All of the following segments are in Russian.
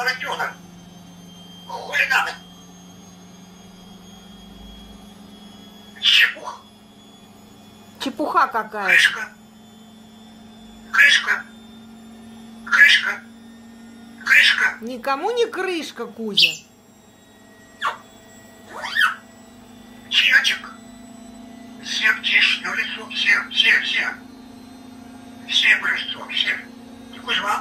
поросенок. Хули надо. Чепух. Чепуха какая. Крышка. Крышка. Крышка. Крышка. Никому не крышка, Кузя. Чьячек. Все птичь на лесу, все, все, все. Все брызцу, все. Кузьма,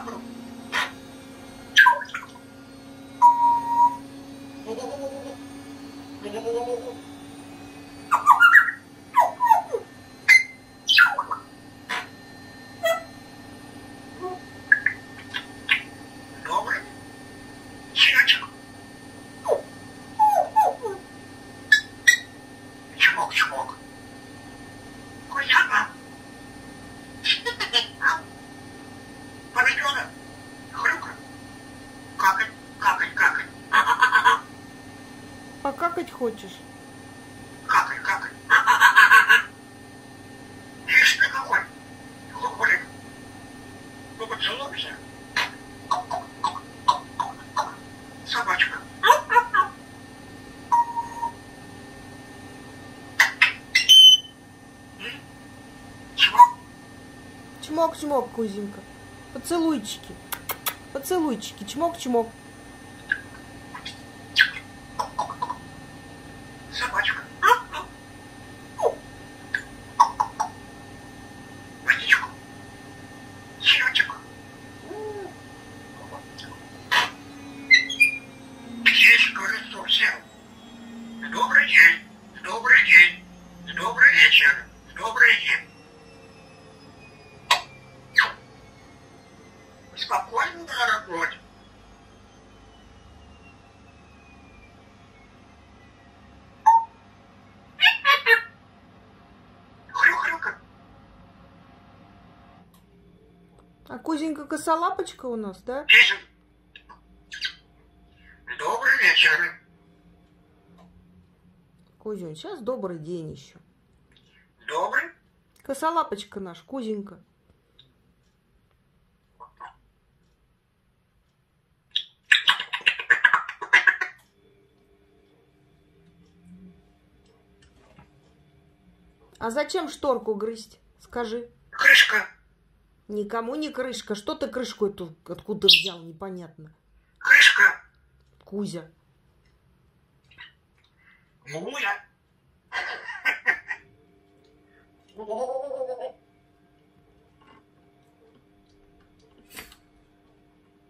Чмок, чмок. Кузьма. Поросенок. Хрюка. Какать, какать, какать. Покакать хочешь? Чмок-чмок, Кузенька. Поцелуйчики. Поцелуйчики. Чмок-чмок. Собачка. Водичку. Чаечек. Птичка рысу всем. Добрый день, добрый день, добрый вечер, добрый день. Спокойно. Хрю-хрюка. А Кузенька косолапочка у нас, да? Добрый вечер. Кузюнь, сейчас добрый день еще. Добрый. Косолапочка наш, Кузенька. А зачем шторку грызть? Скажи. Крышка. Никому не крышка. Что ты крышку эту откуда взял, непонятно. Крышка. Кузя. Муля.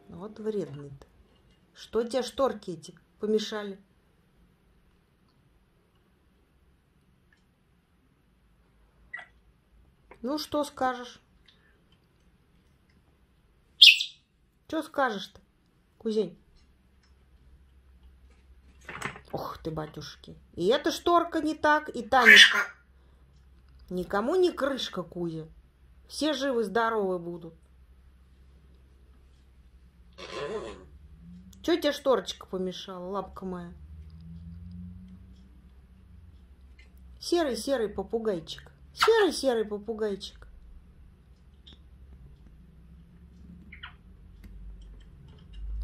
Вот вредный-то. Что тебе шторки эти помешали? Ну, что скажешь? Что скажешь-то, кузень? Ох ты, батюшки. И эта шторка не так, и та не... Никому не крышка, Кузя. Все живы-здоровы будут. Че тебе шторочка помешала, лапка моя? Серый-серый попугайчик. Серый-серый попугайчик.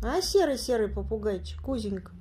А серый-серый попугайчик, Кузенька.